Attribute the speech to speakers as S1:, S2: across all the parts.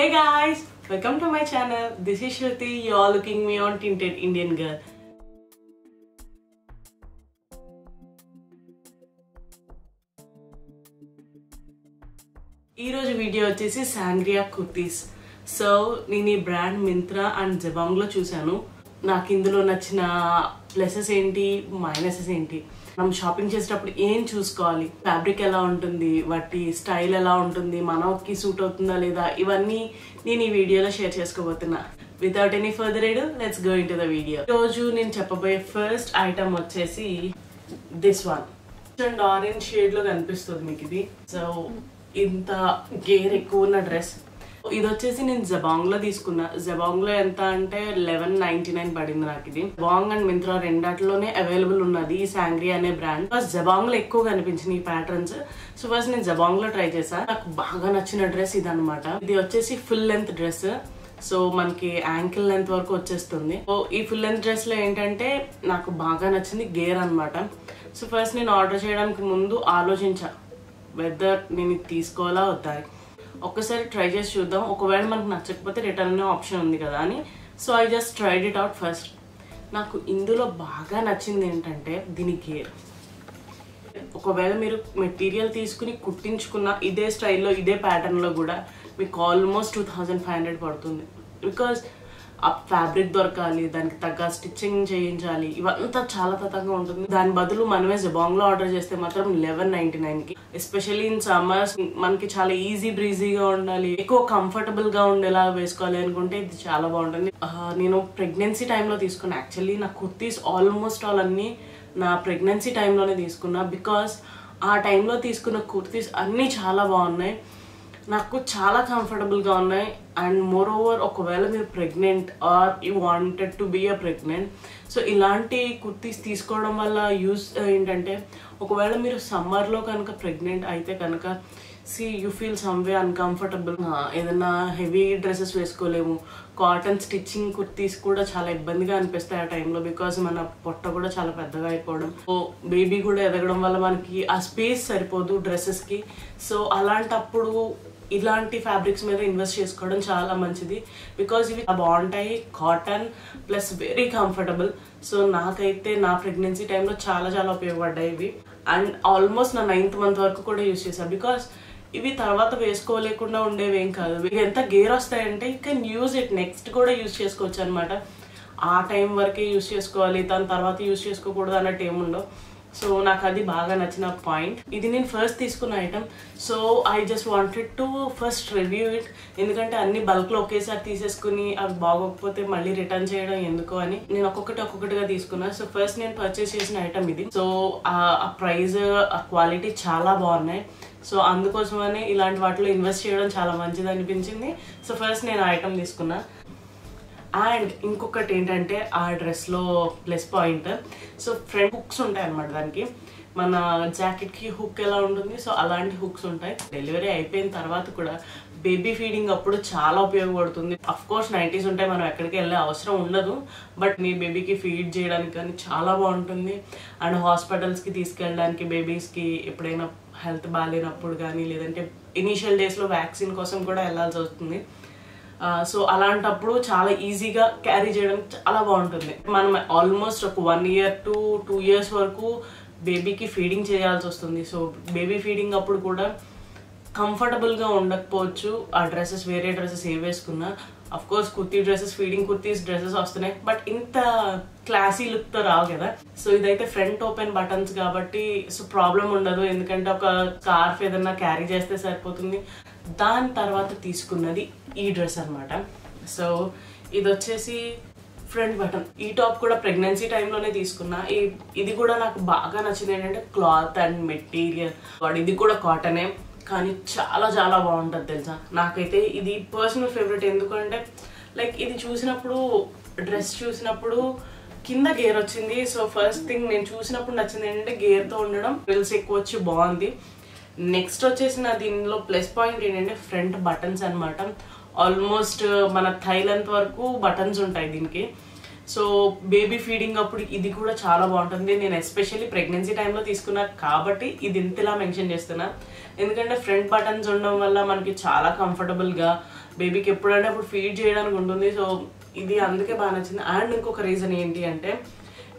S1: Hey guys welcome to my channel this is Shruti you are looking me on tinted Indian girl ఈరోజు video వచ్చేసి Sangria kurtis so నేను ఈ brand Myntra and జబాంగ్లో చూశాను. నాకు ఇందులో నచ్చిన ప్లసెస్ ఏంటి మైనసెస్ ఏంటి? మనం షాపింగ్ చేసేటప్పుడు ఏం చూసుకోవాలి? ఫ్యాబ్రిక్ ఎలా ఉంటుంది? వాటి స్టైల్ ఎలా ఉంటుంది? మనకి సూట్ అవుతుందా లేదా? ఇవన్నీ నేను ఈ వీడియోలో share చేసుకోబోతున్నా. Without any further ado let's go into the video రోజు నేను చెప్పబోయే ఫస్ట్ ఐటమ్ వచ్చేసి దిస్ వన్ అండ్ ఆరెంజ్ షేడ్లో కనిపిస్తుంది మీకు ఇది. సో ఇంత గేర్ ఎక్కువ ఉన్న డ్రెస్ ఇది వచ్చేసి నేను జబాంగ్లో తీసుకున్నా. జబాంగ్లో ఎంత అంటే లెవెన్ నైన్టీ నైన్ పడింది నాకు ఇది. బాంగ్ అండ్ మింత్రా రెండాటిలోనే అవైలబుల్ ఉన్నది ఈ శాంగ్రీ అనే బ్రాండ్. ఫస్ట్ జబాంగ్లో ఎక్కువ కనిపించింది ఈ ప్యాటర్న్స్ సో ఫస్ట్ నేను జబాంగ్లో ట్రై చేశాను నాకు బాగా నచ్చిన డ్రెస్ ఇది అనమాట ఇది వచ్చేసి ఫుల్ లెంత్ డ్రెస్. సో మనకి యాంకిల్ లెంత్ వరకు వచ్చేస్తుంది. సో ఈ ఫుల్ లెంత్ డ్రెస్లో ఏంటంటే నాకు బాగా నచ్చింది గేర్ అనమాట సో ఫస్ట్ నేను ఆర్డర్ చేయడానికి ముందు ఆలోచించా. వెదర్ నేను తీసుకోవాలా వద్దా ఒక్కసారి ట్రై చేసి చూద్దాం. ఒకవేళ మనకు నచ్చకపోతే రిటర్న్ అనే ఆప్షన్ ఉంది కదా అని. So I just tried it out first నాకు ఇందులో బాగా నచ్చింది ఏంటంటే దీని గేర్ ఒకవేళ మీరు మెటీరియల్ తీసుకుని కుట్టించుకున్న ఇదే స్టైల్లో ఇదే ప్యాటర్న్లో కూడా మీకు almost two thousand five hundred పడుతుంది. బికాజ్ ఆ ఫ్యాబ్రిక్ దొరకాలి దానికి తగ్గ స్టిచ్చింగ్ చేయించాలి ఇవంతా చాలా తతంగా ఉంటుంది. దాని బదులు మనమే జబాంగ్లో ఆర్డర్ చేస్తే మాత్రం లెవెన్ నైన్టీ నైన్కి. ఎస్పెషల్లీ ఇన్ సమ్మర్స్ మనకి చాలా ఈజీ బ్రీజీగా ఉండాలి ఎక్కువ కంఫర్టబుల్గా ఉండేలా వేసుకోవాలి అనుకుంటే ఇది చాలా బాగుంటుంది. నేను ప్రెగ్నెన్సీ టైంలో తీసుకున్నా యాక్చువల్లీ నా కుర్తీస్ ఆల్మోస్ట్ ఆల్ అన్ని నా ప్రెగ్నెన్సీ టైంలోనే తీసుకున్నా బికాస్ ఆ టైంలో తీసుకున్న కుర్తీస్ అన్నీ చాలా బాగున్నాయి. నాకు చాలా కంఫర్టబుల్గా ఉన్నాయి. అండ్ మోర్ ఓవర్ ఒకవేళ మీరు pregnant are you wanted to be a pregnant so ఇలాంటి కుర్తీస్ తీసుకోవడం వల్ల యూస్ uh, ఏంటంటే ఒకవేళ మీరు సమ్మర్లో కనుక ప్రెగ్నెంట్ అయితే కనుక see you feel someway uncomfortable ఏదైనా హెవీ డ్రెస్సెస్ వేసుకోలేము. కాటన్ స్టిచ్చింగ్ కుర్తీస్ కూడా చాలా ఇబ్బందిగా అనిపిస్తాయి ఆ టైంలో బికాస్ మన పొట్ట కూడా చాలా పెద్దగా అయిపోవడం. సో బేబీ కూడా ఎదగడం వల్ల మనకి ఆ స్పేస్ సరిపోదు డ్రెస్సెస్కి సో అలాంటప్పుడు ఇలాంటి ఫ్యాబ్రిక్స్ మీద ఇన్వెస్ట్ చేసుకోవడం చాలా మంచిది. బికాజ్ ఇవి బాగుంటాయి cotton plus very comfortable so నాకైతే నా ప్రెగ్నెన్సీ టైంలో చాలా చాలా ఉపయోగపడ్డాయి ఇవి. అండ్ ఆల్మోస్ట్ నా నైన్త్ మంత్ వరకు కూడా యూస్ చేశాను బికాస్ ఇవి తర్వాత వేసుకోలేకుండా ఉండేవి ఏం కాదు. ఇవి ఎంత గేర్ వస్తాయంటే you can use it next కూడా యూజ్ చేసుకోవచ్చు అనమాట ఆ టైం వరకే యూజ్ చేసుకోవాలి దాని తర్వాత యూజ్ చేసుకోకూడదు అన్నట్టు ఏముండవు సో నాకు అది బాగా నచ్చిన పాయింట్. ఇది నేను ఫస్ట్ తీసుకున్న item so I just wanted to first review it ఎందుకంటే అన్ని బల్క్లో ఒకేసారి తీసేసుకుని అవి బాగోకపోతే మళ్ళీ రిటర్న్ చేయడం ఎందుకు అని నేను ఒక్కొక్కటి ఒక్కొక్కటిగా తీసుకున్నా. సో ఫస్ట్ నేను పర్చేస్ చేసిన ఐటమ్ ఇది. సో ఆ ప్రైస్ ఆ క్వాలిటీ చాలా బాగున్నాయి. సో అందుకోసమని ఇలాంటి వాటిలో ఇన్వెస్ట్ చేయడం చాలా మంచిది అనిపించింది. సో ఫస్ట్ నేను ఐటమ్ తీసుకున్నా. అండ్ ఇంకొకటి ఏంటంటే ఆ డ్రెస్లో plus point. So front hooks ఉంటాయి అన్నమాట దానికి. మన జాకెట్కి హుక్ ఎలా ఉంటుంది? సో అలాంటి హుక్స్ ఉంటాయి. డెలివరీ అయిపోయిన తర్వాత కూడా బేబీ ఫీడింగ్ అప్పుడు చాలా ఉపయోగపడుతుంది. అఫ్ కోర్స్ నైంటీస్ ఉంటాయి మనం ఎక్కడికి వెళ్ళే అవసరం ఉండదు బట్ మీ బేబీకి ఫీడ్ చేయడానికి కానీ చాలా బాగుంటుంది. అండ్ హాస్పిటల్స్కి తీసుకెళ్ళడానికి బేబీస్కి ఎప్పుడైనా హెల్త్ బాగాలేనప్పుడు కానీ లేదంటే ఇనీషియల్ డేస్లో వ్యాక్సిన్ కోసం కూడా వెళ్ళాల్సి వస్తుంది. సో అలాంటప్పుడు చాలా ఈజీగా క్యారీ చేయడం చాలా బాగుంటుంది. మనం ఆల్మోస్ట్ ఒక one year to two years వరకు బేబీకి ఫీడింగ్ చేయాల్సి వస్తుంది. సో బేబీ ఫీడింగ్ అప్పుడు కూడా కంఫర్టబుల్గా ఉండకపోవచ్చు. ఆ డ్రెస్సెస్ వేరే డ్రెస్సెస్ ఏ వేసుకున్నా. Of course kurti dresses feeding kurtis dresses వస్తున్నాయి. బట్ ఇంత క్లాసీ లుక్తో రావు కదా. సో ఇదైతే ఫ్రంట్ ఓపెన్ బటన్స్ కాబట్టి సో ప్రాబ్లం ఉండదు. ఎందుకంటే ఒక స్కార్ఫ్ ఏదన్నా క్యారీ చేస్తే సరిపోతుంది. దాని తర్వాత తీసుకున్నది ఈ డ్రెస్ అనమాట సో ఇది వచ్చేసి ఫ్రంట్ బటన్ ఈ టాప్ కూడా ప్రెగ్నెన్సీ టైంలోనే తీసుకున్నా. ఈ ఇది కూడా నాకు బాగా నచ్చింది ఏంటంటే క్లాత్ అండ్ మెటీరియల్ ఇది కూడా కాటనే కానీ చాలా చాలా బాగుంటుంది తెలుసా? నాకైతే ఇది పర్సనల్ ఫేవరెట్ ఎందుకంటే లైక్ ఇది చూసినప్పుడు డ్రెస్ చూసినప్పుడు కింద గేర్ వచ్చింది. సో ఫస్ట్ థింగ్ నేను చూసినప్పుడు నచ్చింది ఏంటంటే గేర్తో ఉండడం. ఫ్రిల్స్ ఎక్కువ వచ్చి బాగుంది. నెక్స్ట్ వచ్చేసి నా దీనిలో ప్లస్ పాయింట్ ఏంటంటే ఫ్రంట్ బటన్స్ అనమాట ఆల్మోస్ట్ మన థైలెంత్ వరకు బటన్స్ ఉంటాయి దీనికి. సో బేబీ ఫీడింగ్ అప్పుడు ఇది కూడా చాలా బాగుంటుంది. నేను ఎస్పెషల్లీ ప్రెగ్నెన్సీ టైంలో తీసుకున్నా కాబట్టి ఇది ఇంతలా మెన్షన్ చేస్తున్నా. ఎందుకంటే ఫ్రంట్ బటన్స్ ఉండడం వల్ల మనకి చాలా కంఫర్టబుల్గా బేబీకి ఎప్పుడంటే అప్పుడు ఫీడ్ చేయడానికి ఉంటుంది. సో ఇది అందుకే బాగా నచ్చింది. అండ్ ఇంకొక రీజన్ ఏంటి అంటే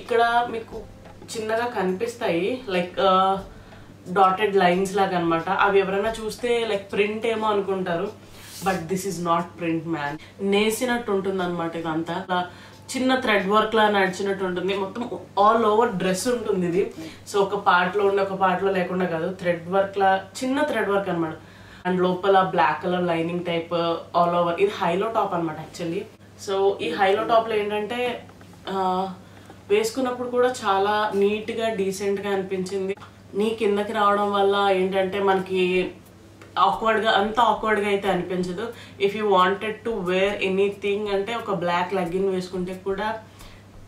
S1: ఇక్కడ మీకు చిన్నగా కనిపిస్తాయి లైక్ డాటెడ్ లైన్స్ లాగా అనమాట అవి ఎవరైనా చూస్తే లైక్ ప్రింట్ ఏమో అనుకుంటారు. But this is not print man నేసినట్టు ఉంటుంది అనమాట ఇదంతా. చిన్న థ్రెడ్ వర్క్ లా నడిచినట్టు ఉంటుంది మొత్తం ఆల్ ఓవర్ డ్రెస్ ఉంటుంది ఇది. సో ఒక పార్ట్లో ఉండి ఒక పార్ట్లో లేకుండా కాదు. థ్రెడ్ వర్క్ లా చిన్న థ్రెడ్ వర్క్ అనమాట అండ్ లోపల black colour lining type all over ఇది హైలో టాప్ అనమాట యాక్చువల్లీ సో ఈ హైలో టాప్లో ఏంటంటే వేసుకున్నప్పుడు కూడా చాలా నీట్గా డీసెంట్గా అనిపించింది. నీ కిందకి రావడం వల్ల ఏంటంటే మనకి ఆక్వర్డ్గా అంత ఆక్వర్డ్గా అయితే అనిపించదు. If you wanted to wear anything అంటే ఒక బ్లాక్ లెగ్గిన్ వేసుకుంటే కూడా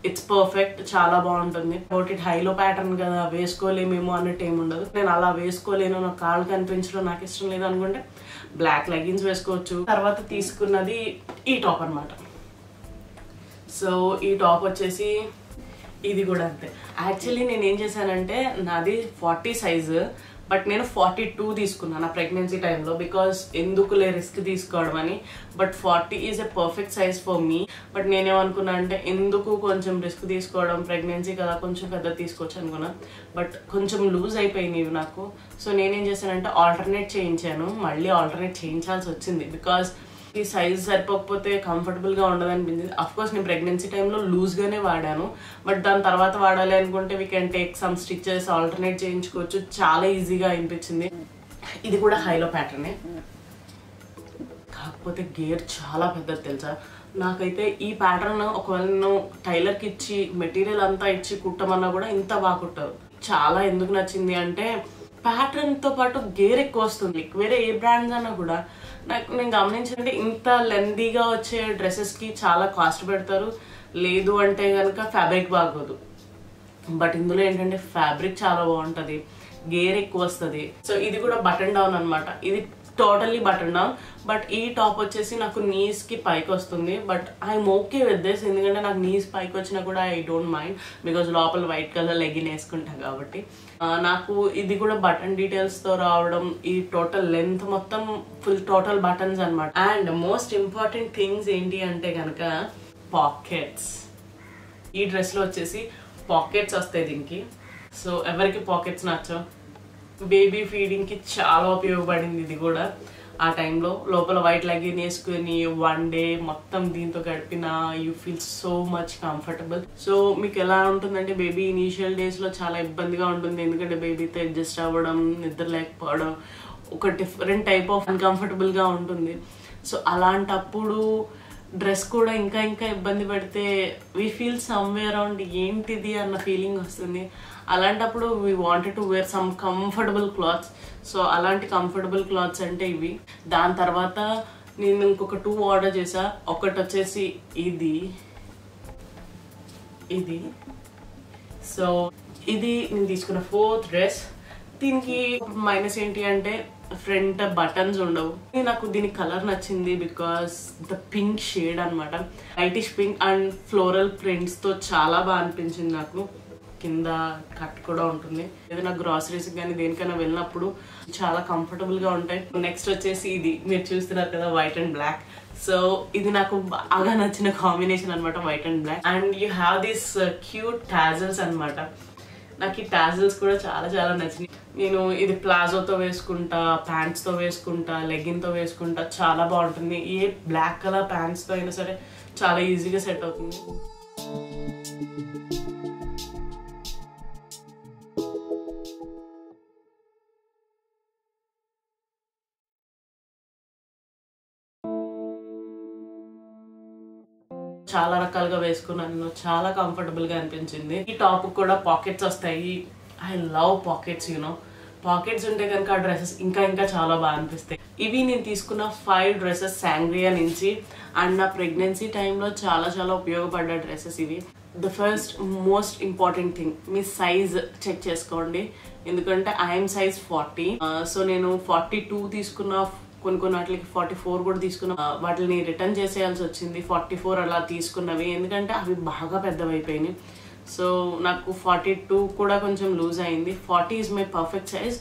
S1: ఇట్స్ పర్ఫెక్ట్ చాలా బాగుంటుంది. కాబట్టి ఇట్ హైలో ప్యాటర్న్ కదా వేసుకోలేమేమో అన్నట్టు ఏమి ఉండదు. నేను అలా వేసుకోలేను నా కాళ్ళు కనిపించడం నాకు ఇష్టం లేదు అనుకుంటే బ్లాక్ లెగ్గిన్స్ వేసుకోవచ్చు. తర్వాత తీసుకున్నది ఈ టాప్ అన్నమాట. సో ఈ టాప్ వచ్చేసి ఇది కూడా అంతే. యాక్చువల్లీ నేను ఏం చేశానంటే నాది ఫార్టీ సైజు బట్ నేను ఫార్టీ టూ తీసుకున్నాను నా ప్రెగ్నెన్సీ టైంలో బికాస్ ఎందుకులే రిస్క్ తీసుకోవడం అని. But forty is a perfect size for me. But నేనేమనుకున్నా అంటే ఎందుకు కొంచెం రిస్క్ తీసుకోవడం ప్రెగ్నెన్సీ కదా కొంచెం పెద్ద తీసుకోవచ్చు అనుకున్నా. బట్ కొంచెం లూజ్ అయిపోయినాయి నాకు. సో నేనేం చేశానంటే ఆల్టర్నేట్ చేయించాను. మళ్ళీ ఆల్టర్నేట్ చేయించాల్సి వచ్చింది. బికాస్ ఈ సైజ్ సరిపోకపోతే కంఫర్టబుల్గా ఉండదనిపించింది ఉండదు అనిపించింది నేను ప్రెగ్నెన్సీ టైంలో లూజ్గానే వాడాను. బట్ దాని తర్వాత వాడాలి అనుకుంటే we can take some stitches alternate చేయించుకోవచ్చు. చాలా ఈజీగా అనిపించింది. ఇది కూడా హైలో ప్యాటర్నే కాకపోతే గేర్ చాలా పెద్దది తెలుసా? నాకైతే ఈ ప్యాటర్న్ ఒకవేళ నేను టైలర్కి ఇచ్చి మెటీరియల్ అంతా ఇచ్చి కుట్టమన్నా కూడా ఇంత బాగా చాలా ఎందుకు నచ్చింది అంటే ప్యాటర్న్తో పాటు గేర్ ఎక్కువ వస్తుంది. వేరే ఏ బ్రాండ్స్ అన్నా కూడా నాకు నేను గమనించండి ఇంత లెందీగా వచ్చే డ్రెస్సెస్కి చాలా కాస్ట్ పెడతారు. లేదు అంటే కనుక ఫ్యాబ్రిక్ బాగోదు. బట్ ఇందులో ఏంటంటే ఫ్యాబ్రిక్ చాలా బాగుంటుంది. గేర్ ఎక్కువ వస్తుంది. సో ఇది కూడా బటన్ డౌన్ అన్నమాట. ఇది టోటల్లీ బటన్ డౌన్ బట్ ఈ టాప్ వచ్చేసి నాకు నీస్కి పైకి వస్తుంది. But I'm okay with this ఎందుకంటే నాకు నీస్ పైకి వచ్చినా కూడా ఐ డోంట్ మైండ్ బికాజ్ లోపల వైట్ కలర్ లెగిన్ వేసుకుంటాం కాబట్టి. నాకు ఇది కూడా బటన్ డీటెయిల్స్తో రావడం ఈ టోటల్ లెంత్ మొత్తం ఫుల్ టోటల్ బటన్స్ అనమాట అండ్ మోస్ట్ ఇంపార్టెంట్ థింగ్స్ ఏంటి అంటే కనుక పాకెట్స్ ఈ డ్రెస్లో వచ్చేసి పాకెట్స్ వస్తాయి దీనికి. సో ఎవరికి పాకెట్స్ నచ్చవు? బేబీ ఫీడింగ్కి చాలా ఉపయోగపడింది ఇది కూడా. ఆ టైంలో లోపల వైట్ లగేజ్ వేసుకుని వన్ డే మొత్తం దీంతో గడిపిన you feel so much comfortable. So మీకు ఎలా ఉంటుందంటే బేబీ ఇనీషియల్ డేస్లో చాలా ఇబ్బందిగా ఉంటుంది. ఎందుకంటే బేబీతో అడ్జస్ట్ అవ్వడం నిద్ర లేకపోవడం ఒక డిఫరెంట్ టైప్ ఆఫ్ అన్కంఫర్టబుల్గా ఉంటుంది. సో అలాంటప్పుడు డ్రెస్ కూడా ఇంకా ఇంకా ఇబ్బంది పడితే వీ ఫీల్ సమ్వే అరౌండ్ ఏంటిది అన్న ఫీలింగ్ వస్తుంది. అలాంటప్పుడు we wanted to wear some comfortable clothes so అలాంటి కంఫర్టబుల్ క్లాత్స్ అంటే ఇవి. దాని తర్వాత నేను ఇంకొక టూ ఆర్డర్ చేసా ఒకటి వచ్చేసి ఇది. ఇది. సో ఇది నేను తీసుకున్న ఫోర్త్ డ్రెస్ దీనికి మైనస్ ఏంటి అంటే ఫ్రంట్ బటన్స్ ఉండవు. నాకు దీని కలర్ నచ్చింది బికాస్ ద పింక్ షేడ్ అనమాట లైటిష్ పింక్ అండ్ ఫ్లోరల్ ప్రింట్స్తో చాలా బాగా అనిపించింది నాకు. కింద కట్ కూడా ఉంటుంది. ఏదైనా గ్రాసరీస్ కానీ దేనికైనా వెళ్ళినప్పుడు చాలా కంఫర్టబుల్గా ఉంటాయి. నెక్స్ట్ వచ్చేసి ఇది. మీరు చూస్తున్నారు కదా వైట్ అండ్ బ్లాక్ సో ఇది నాకు బాగా నచ్చిన కాంబినేషన్ అనమాట white and black and you have this cute tassels అనమాట నాకు ఈ టాజల్స్ కూడా చాలా చాలా నచ్చినాయి. నేను ఇది ప్లాజోతో వేసుకుంటా ప్యాంట్స్తో వేసుకుంటా లెగ్గిన్తో తో వేసుకుంటా చాలా బాగుంటుంది. ఏ బ్లాక్ కలర్ ప్యాంట్స్తో అయినా సరే చాలా ఈజీగా సెట్ అవుతుంది. చాలా రకాలుగా వేసుకున్నాను. చాలా కంఫర్టబుల్గా అనిపించింది. ఈ టాప్ కూడా పాకెట్స్ వస్తాయి. I love pockets you know pockets ఉంటే కనుక ఆ డ్రెస్సెస్ ఇంకా ఇంకా చాలా బాగా అనిపిస్తాయి. ఇవి నేను తీసుకున్న ఫైవ్ డ్రెస్సెస్ శాంగ్రియా నుంచి అండ్ నా ప్రెగ్నెన్సీ టైంలో చాలా చాలా ఉపయోగపడ్డ డ్రెస్సెస్ ఇవి. The first most important thing me size check చేసుకోండి. ఎందుకంటే ఐఎమ్ సైజ్ ఫార్టీ సో నేను ఫార్టీ టూ తీసుకున్న కొన్ని కొన్ని వాటికి ఫార్టీ ఫోర్ కూడా తీసుకున్న uh, వాటిని రిటర్న్ చేసేయాల్సి వచ్చింది. ఫార్టీ ఫోర్ అలా తీసుకున్నవి. ఎందుకంటే అవి బాగా పెద్దవైపోయినాయి. సో నాకు ఫార్టీ టూ కూడా కొంచెం లూజ్ అయింది. Forty is my perfect size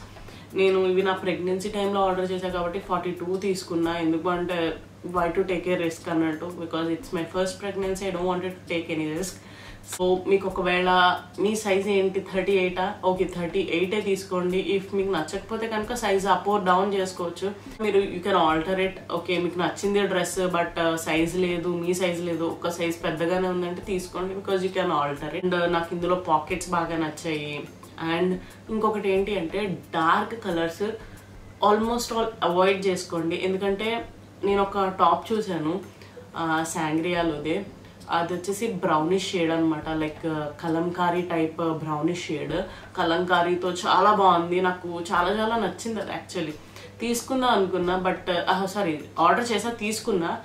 S1: నేను ఇవి నా ప్రెగ్నెన్సీ టైంలో ఆర్డర్ చేశాను కాబట్టి ఫార్టీ టూ తీసుకున్నా. ఎందుకు అంటే why to take a risk అన్నట్టు? Because it's my first pregnancy I don't wanted to take any risk so మీకు ఒకవేళ మీ సైజ్ ఏంటి థర్టీ ఎయిటా? ఓకే థర్టీ ఎయిటే తీసుకోండి. ఇఫ్ మీకు నచ్చకపోతే కనుక సైజ్ అప్ ఓర్ డౌన్ చేసుకోవచ్చు. మీరు యూ కెన్ ఆల్టరేట్. ఓకే మీకు నచ్చింది డ్రెస్ బట్ సైజ్ లేదు మీ సైజ్ లేదు ఒక సైజ్ పెద్దగానే ఉందంటే తీసుకోండి. Because you can alter. And నాకు ఇందులో పాకెట్స్ బాగా నచ్చాయి. అండ్ ఇంకొకటి ఏంటి అంటే dark colours almost all avoid చేసుకోండి. ఎందుకంటే నేను ఒక టాప్ చూశాను శాంగ్రియాలోదే. అది వచ్చేసి బ్రౌనిష్ షేడ్ అనమాట like Kalamkari type brownish shade కలంకారీతో చాలా బాగుంది. నాకు చాలా చాలా నచ్చింది అది యాక్చువల్లీ తీసుకుందాం అనుకున్నా బట్ సారీ ఆర్డర్ చేసా తీసుకున్నా.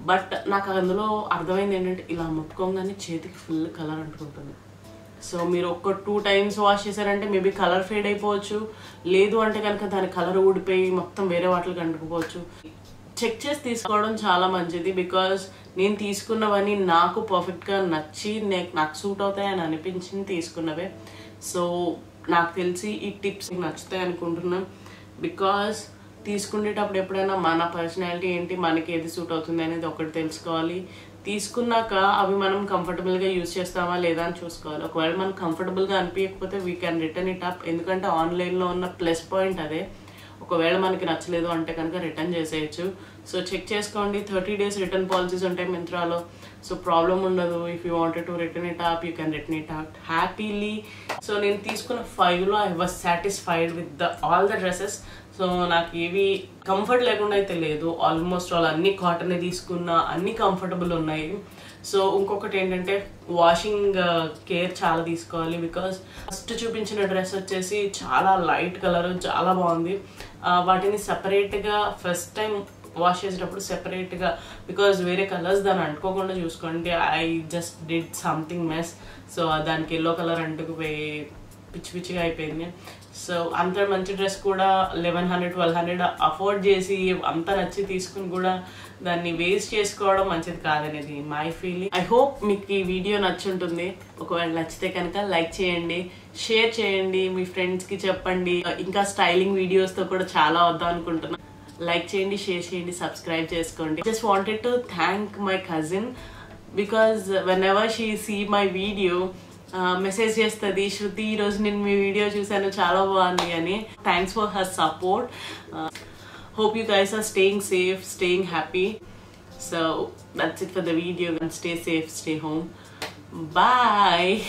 S1: బట్ నాకు అందులో అర్థమైంది ఏంటంటే ఇలా ముట్టుకోగానే చేతికి ఫుల్ కలర్ అంటుకుంటుంది. సో మీరు ఒక్క టూ టైమ్స్ వాష్ చేశారంటే మేబీ కలర్ ఫేడ్ అయిపోవచ్చు. లేదు అంటే కనుక దాని కలర్ ఊడిపోయి మొత్తం వేరే వాటికి అంటుకుపోవచ్చు. చెక్ చేసి తీసుకోవడం చాలా మంచిది బికాజ్ నేను తీసుకున్నవన్నీ నాకు పర్ఫెక్ట్గా నచ్చి నేను నాకు సూట్ అవుతాయని అనిపించింది తీసుకున్నవే. సో నాకు తెలిసి ఈ టిప్స్ నచ్చుతాయి అనుకుంటున్నాను బికాజ్ తీసుకునేటప్పుడు ఎప్పుడైనా మన పర్సనాలిటీ ఏంటి మనకి ఏది సూట్ అవుతుంది అనేది ఒకటి తెలుసుకోవాలి. తీసుకున్నాక అవి మనం కంఫర్టబుల్గా యూజ్ చేస్తామా లేదా అని చూసుకోవాలి. ఒకవేళ మనం కంఫర్టబుల్గా అనిపించకపోతే we can return it up ఎందుకంటే ఆన్లైన్లో ఉన్న ప్లస్ పాయింట్ అదే. ఒకవేళ మనకి నచ్చలేదు అంటే కనుక రిటర్న్ చేసేయచ్చు. సో చెక్ చేసుకోండి. థర్టీ డేస్ రిటర్న్ పాలసీస్ ఉంటాయి మింత్రాలో. సో ప్రాబ్లం ఉండదు. If you wanted to return it up you can return it up happily so నేను తీసుకున్న ఫైవ్లో I was satisfied with the all the dresses so నాకు ఏవి comfort లేకుండా అయితే లేదు. ఆల్మోస్ట్ ఆల్ అన్ని కాటన్ తీసుకున్నా అన్ని కంఫర్టబుల్ ఉన్నాయి. సో ఇంకొకటి ఏంటంటే వాషింగ్ కేర్ uh, చాలా తీసుకోవాలి బికాస్ ఫస్ట్ చూపించిన డ్రెస్ వచ్చేసి చాలా లైట్ కలర్ చాలా బాగుంది. వాటిని సపరేట్గా ఫస్ట్ టైం వాష్ చేసేటప్పుడు సెపరేట్గా బికాజ్ వేరే కలర్స్ దాన్ని అంటుకోకుండా చూసుకోండి. I just did something mess so దానికి ఎల్లో కలర్ అంటుకుపోయి పిచ్చి పిచ్చిగా అయిపోయింది. సో అంత మంచి డ్రెస్ కూడా eleven hundred twelve hundred afford చేసి అంత నచ్చి తీసుకుని కూడా దాన్ని వేస్ట్ చేసుకోవడం మంచిది కాదనేది మై ఫీలింగ్ ఐ హోప్ మీకు ఈ వీడియో నచ్చుంటుంది ఒకవేళ నచ్చితే కనుక లైక్ చేయండి షేర్ చేయండి మీ ఫ్రెండ్స్కి చెప్పండి. ఇంకా స్టైలింగ్ వీడియోస్తో కూడా చాలా వద్దాం అనుకుంటున్నాను లైక్ చేయండి షేర్ చేయండి సబ్స్క్రైబ్ చేసుకోండి. Just wanted to thank my cousin because whenever she see my video message చేస్తుంది శృతి ఈరోజు నేను మీ వీడియో చూశాను చాలా బాగుంది అని. Thanks for her support hope you guys are staying safe staying happy so that's it for the video and stay safe stay home bye